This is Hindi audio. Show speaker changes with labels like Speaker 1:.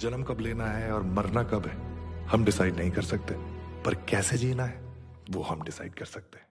Speaker 1: जन्म कब लेना है और मरना कब है, हम डिसाइड नहीं कर सकते, पर कैसे जीना है, वो हम डिसाइड कर सकते हैं।